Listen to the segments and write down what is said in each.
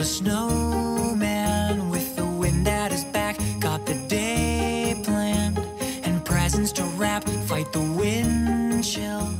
the snowman with the wind at his back. Got the day planned and presents to wrap. Fight the wind chill.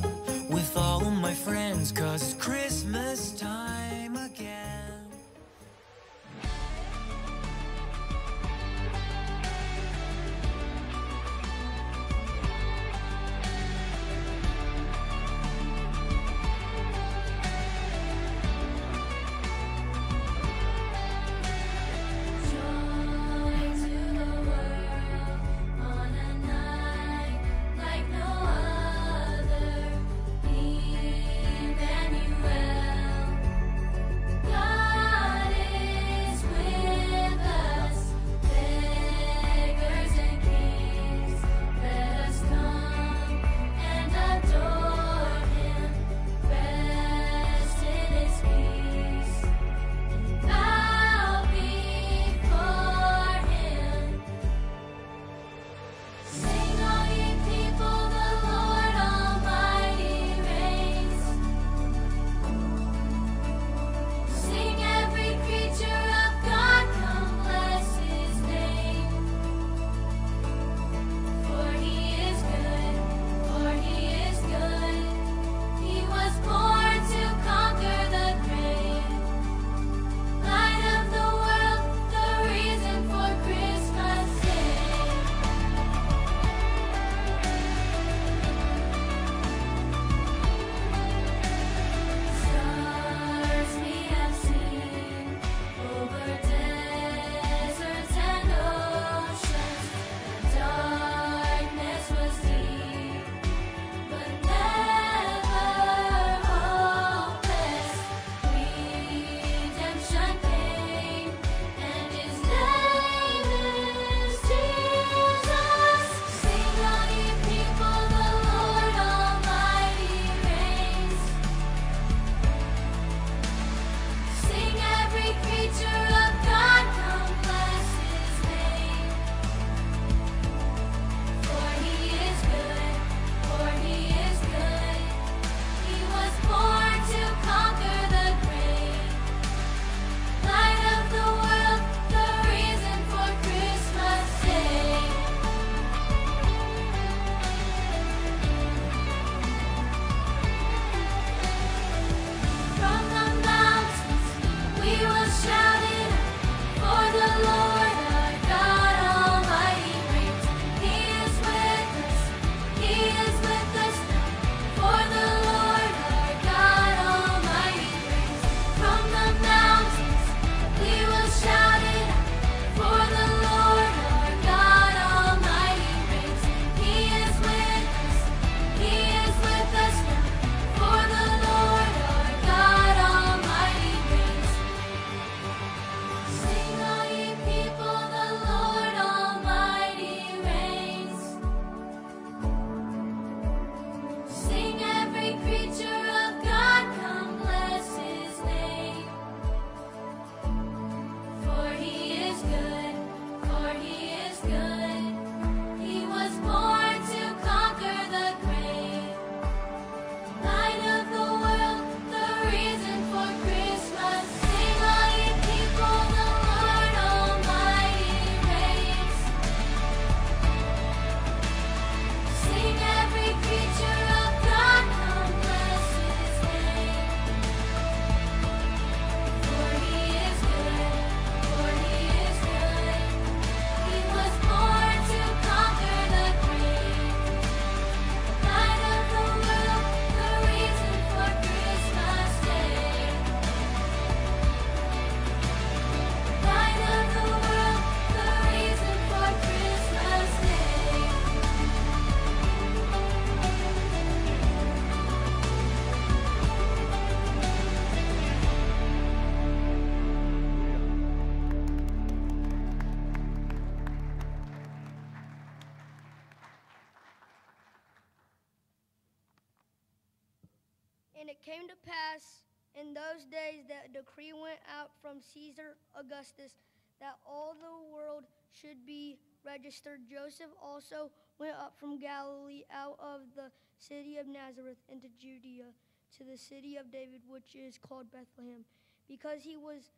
it came to pass in those days that a decree went out from Caesar Augustus that all the world should be registered. Joseph also went up from Galilee out of the city of Nazareth into Judea to the city of David, which is called Bethlehem, because he was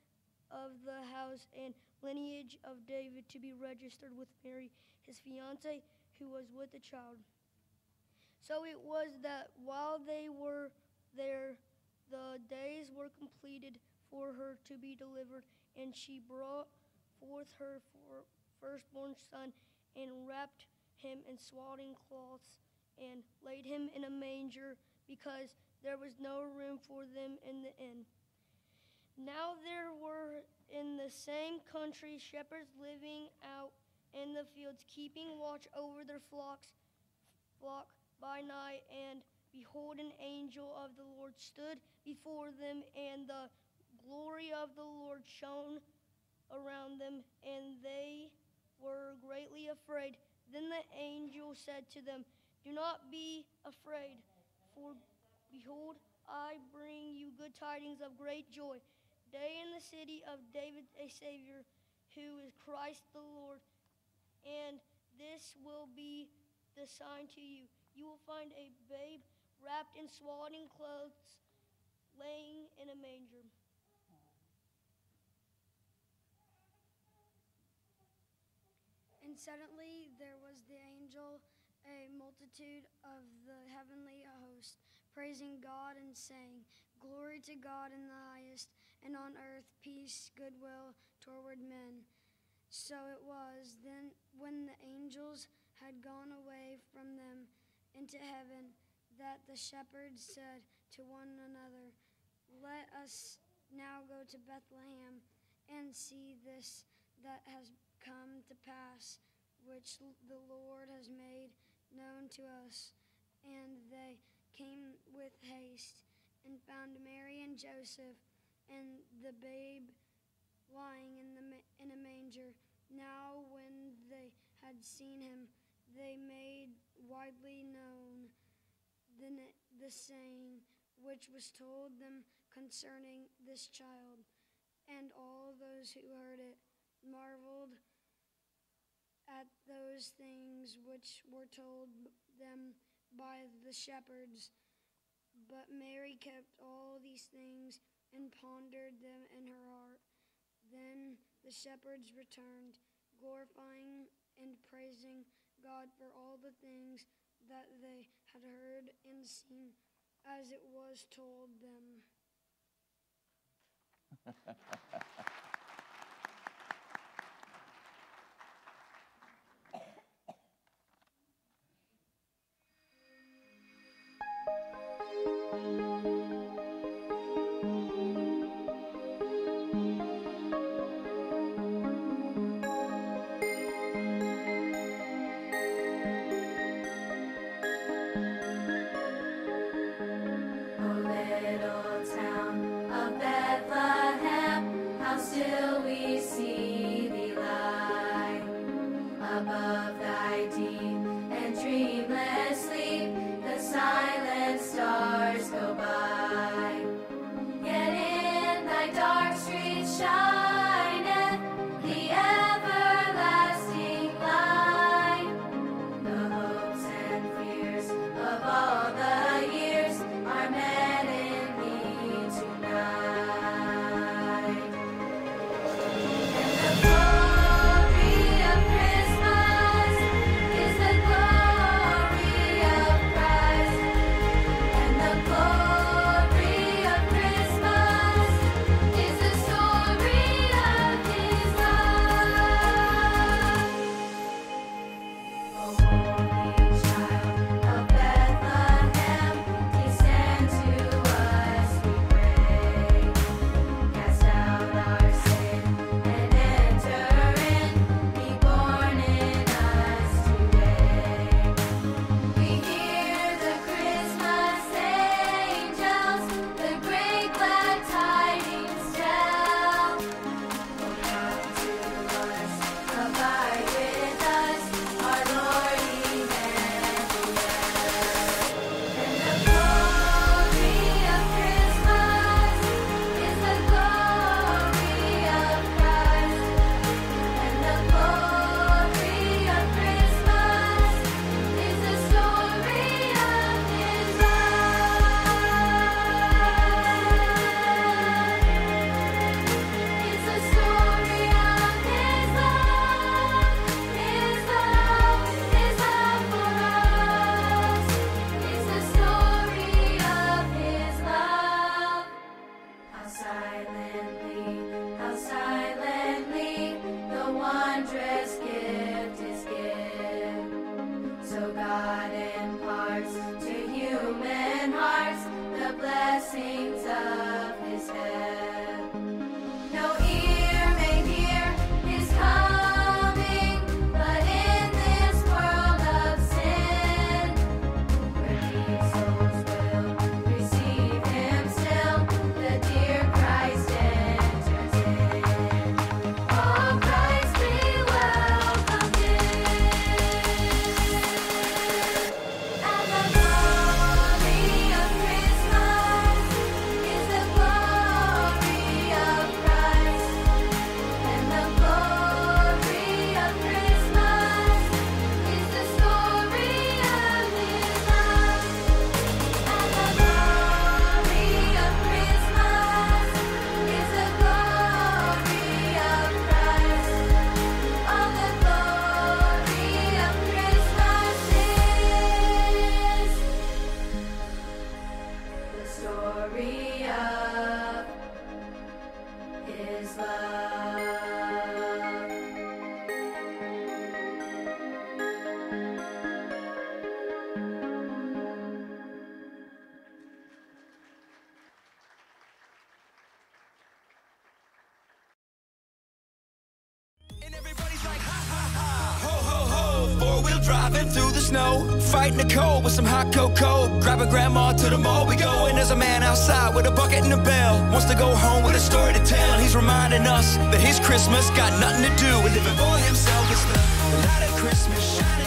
of the house and lineage of David to be registered with Mary, his fiancee, who was with the child. So it was that while they were there, the days were completed for her to be delivered, and she brought forth her firstborn son and wrapped him in swaddling cloths and laid him in a manger because there was no room for them in the inn. Now there were in the same country shepherds living out in the fields, keeping watch over their flocks, flock by night. And behold, an angel of the Lord stood before them, and the glory of the Lord shone around them, and they were greatly afraid. Then the angel said to them, Do not be afraid, for behold, I bring you good tidings of great joy. Day in the city of David a Savior, who is Christ the Lord. And this will be the sign to you. You will find a babe wrapped in swaddling clothes, laying in a manger. And suddenly there was the angel, a multitude of the heavenly host, praising God and saying, Glory to God in the highest, and on earth peace, goodwill toward men. So it was then when the angels had gone away from them into heaven that the shepherds said to one another, Let us now go to Bethlehem and see this that has come to pass, which the Lord has made known to us. And they came with haste and found Mary and Joseph and the babe lying in, the, in a manger. Now, when they had seen him, they made widely known the, the saying which was told them concerning this child. And all those who heard it marveled at those things which were told them by the shepherds. But Mary kept all these things and pondered them in her heart. Then the shepherds returned, glorifying and praising God for all the things that they had heard and seen as it was told them. snow, fighting the cold with some hot cocoa. Grabbing grandma to the mall we go, and there's a man outside with a bucket and a bell. Wants to go home with a story to tell. He's reminding us that his Christmas got nothing to do with living for himself. It's the light of Christmas shining